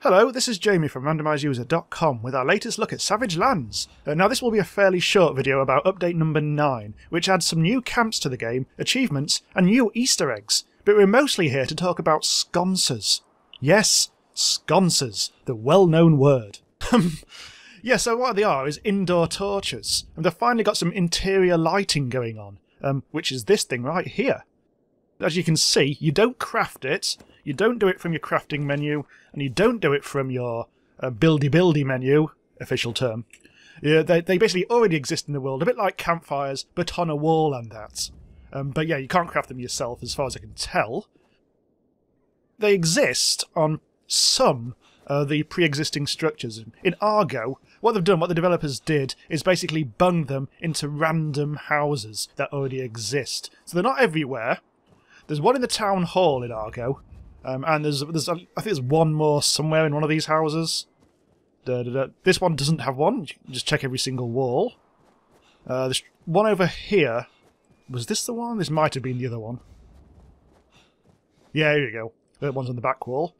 Hello, this is Jamie from randomiseuser.com with our latest look at Savage Lands. Uh, now, this will be a fairly short video about update number 9, which adds some new camps to the game, achievements, and new Easter eggs. But we're mostly here to talk about sconces. Yes, sconces, the well known word. yeah, so what they are is indoor torches, and they've finally got some interior lighting going on, um, which is this thing right here. As you can see, you don't craft it, you don't do it from your crafting menu, and you don't do it from your uh, buildy buildy menu, official term. Yeah, they, they basically already exist in the world, a bit like campfires, but on a wall and that. Um, but yeah, you can't craft them yourself, as far as I can tell. They exist on some of the pre-existing structures. In Argo, what they've done, what the developers did, is basically bung them into random houses that already exist. So they're not everywhere. There's one in the town hall in Argo, um, and there's, there's I think there's one more somewhere in one of these houses. Da, da, da. This one doesn't have one. Just check every single wall. Uh, there's one over here. Was this the one? This might have been the other one. Yeah, here you go. That one's on the back wall.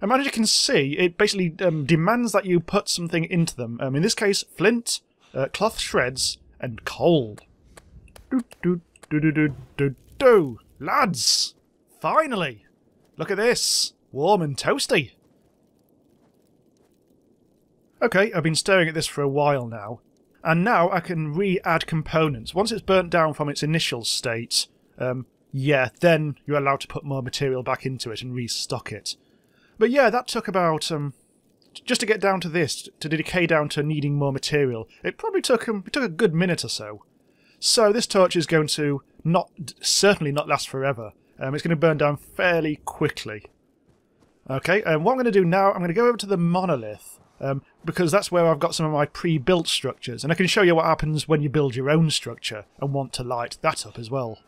And as you can see, it basically um, demands that you put something into them. Um, in this case, flint, uh, cloth shreds, and coal. Do do do do do do do. Lads! Finally! Look at this! Warm and toasty! Okay, I've been staring at this for a while now, and now I can re-add components. Once it's burnt down from its initial state, um, yeah, then you're allowed to put more material back into it and restock it. But yeah, that took about, um, just to get down to this, to decay down to needing more material, it probably took, um, it took a good minute or so. So this torch is going to not, certainly not last forever. Um, it's going to burn down fairly quickly. Okay, and um, what I'm going to do now, I'm going to go over to the monolith, um, because that's where I've got some of my pre-built structures, and I can show you what happens when you build your own structure and want to light that up as well.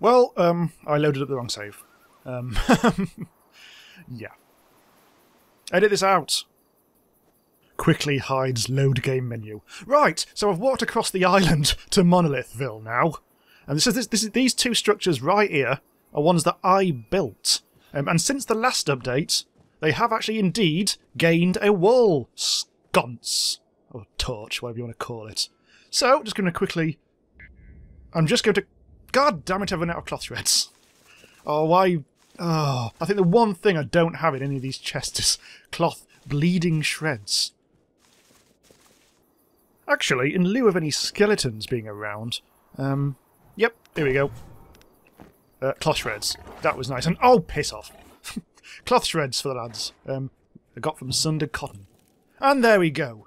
Well, um, I loaded up the wrong save. Um, yeah. Edit this out. Quickly hides load game menu. Right, so I've walked across the island to Monolithville now. And this is, this, this is these two structures right here are ones that I built. Um, and since the last update, they have actually indeed gained a wall sconce. Or torch, whatever you want to call it. So, just going to quickly... I'm just going to... God damn it, I've run out of cloth shreds. Oh, why... Oh, I think the one thing I don't have in any of these chests is cloth bleeding shreds. Actually, in lieu of any skeletons being around, um, yep, here we go. Uh, cloth shreds. That was nice. And oh, piss off. cloth shreds for the lads. Um, I got from Sundered Cotton. And there we go.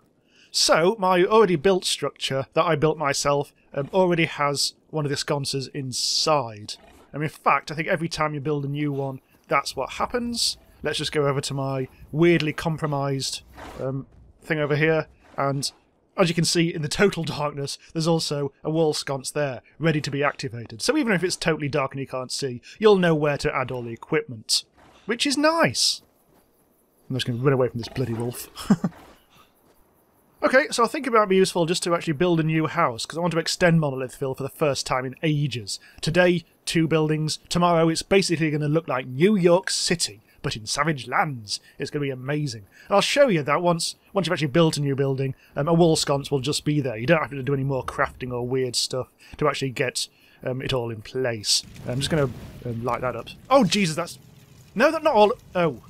So, my already built structure that I built myself um, already has one of the sconces inside. And in fact, I think every time you build a new one, that's what happens. Let's just go over to my weirdly compromised um, thing over here, and as you can see in the total darkness, there's also a wall sconce there, ready to be activated. So even if it's totally dark and you can't see, you'll know where to add all the equipment. Which is nice! I'm just going to run away from this bloody wolf. okay, so I think it might be useful just to actually build a new house, because I want to extend Monolithville for the first time in ages. Today, two buildings. Tomorrow, it's basically going to look like New York City but in savage lands. It's going to be amazing. And I'll show you that once once you've actually built a new building, um, a wall sconce will just be there. You don't have to do any more crafting or weird stuff to actually get um, it all in place. I'm just going to um, light that up. Oh, Jesus, that's... No, that's not all... Oh.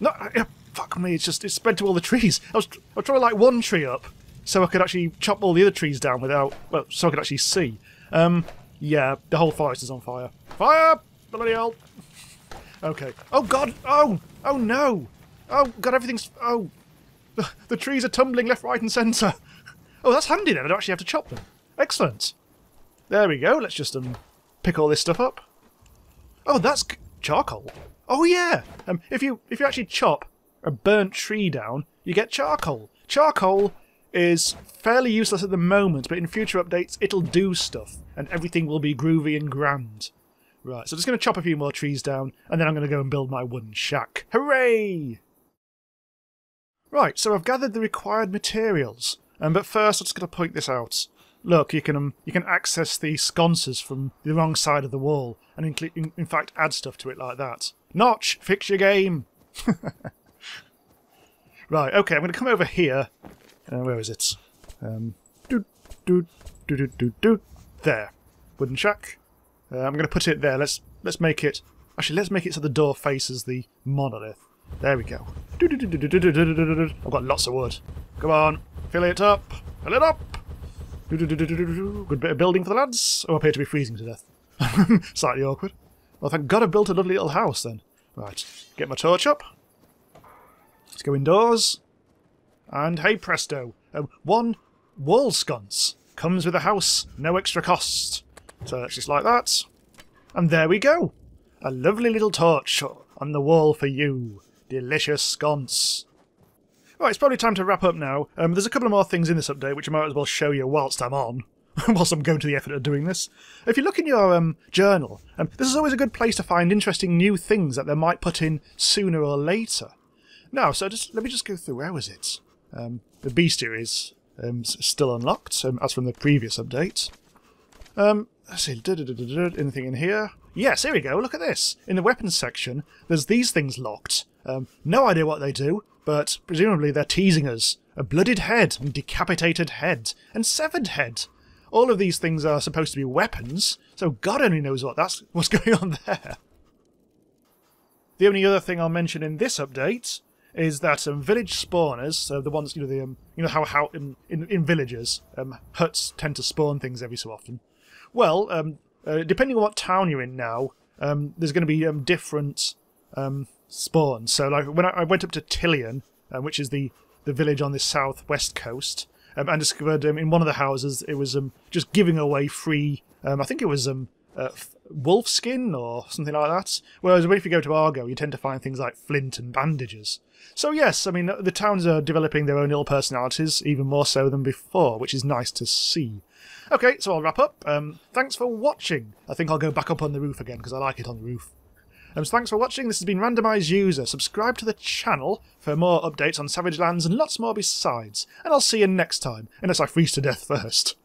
No, uh, fuck me, it's just it's spread to all the trees. I was, I was trying to light one tree up so I could actually chop all the other trees down without... Well, so I could actually see. Um, yeah, the whole forest is on fire. Fire! Bloody hell! Okay. Oh god! Oh! Oh no! Oh god, everything's... Oh! The, the trees are tumbling left, right and centre! Oh, that's handy then, I don't actually have to chop them. Excellent! There we go, let's just um, pick all this stuff up. Oh, that's charcoal. Oh yeah! Um, if you if you actually chop a burnt tree down, you get charcoal. Charcoal is fairly useless at the moment, but in future updates it'll do stuff, and everything will be groovy and grand. Right, so I'm just going to chop a few more trees down, and then I'm going to go and build my wooden shack. Hooray! Right, so I've gathered the required materials. Um, but first, I'm just going to point this out. look, you can um, you can access the sconces from the wrong side of the wall, and in, in, fact add stuff to it like that. Notch, fix your game. right, okay, I'm going to come over here. Uh, where is it? Um. There, wooden shack. Uh, I'm going to put it there. Let's let's make it. Actually, let's make it so the door faces the monolith. There we go. I've got lots of wood. Come on, fill it up. Fill it up. Good bit of building for the lads. Oh, I appear to be freezing to death. Slightly awkward. Well, thank God I built a lovely little house then. Right, get my torch up. Let's go indoors. And hey presto, uh, one wall sconce comes with a house, no extra cost. So just like that. And there we go. A lovely little torch on the wall for you. Delicious sconce. Right, it's probably time to wrap up now. Um, there's a couple of more things in this update which I might as well show you whilst I'm on. whilst I'm going to the effort of doing this. If you look in your um, journal, um, this is always a good place to find interesting new things that they might put in sooner or later. Now, so just let me just go through. Where was it? Um, the bestiary is um, still unlocked, um, as from the previous update. Let's see, anything in here? Yes, here we go. Look at this. In the weapons section, there's these things locked. Um, no idea what they do, but presumably they're teasing us. A blooded head, and decapitated head, and severed head. All of these things are supposed to be weapons, so God only knows what that's what's going on there. The only other thing I'll mention in this update is that um, village spawners, so the ones you know the um, you know how how in in, in villages um, huts tend to spawn things every so often. Well, um, uh, depending on what town you're in now, um, there's going to be um, different um, spawns. So, like when I, I went up to Tillian, uh, which is the the village on the southwest coast, um, and discovered um, in one of the houses it was just giving away free. I think it was um, uh, wolf skin or something like that. Whereas if you go to Argo, you tend to find things like flint and bandages. So yes, I mean the towns are developing their own little personalities, even more so than before, which is nice to see. Okay, so I'll wrap up. Um, thanks for watching. I think I'll go back up on the roof again because I like it on the roof. Um, so thanks for watching. This has been Randomise User. Subscribe to the channel for more updates on Savage Lands and lots more besides. And I'll see you next time, unless I freeze to death first.